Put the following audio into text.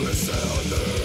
Listen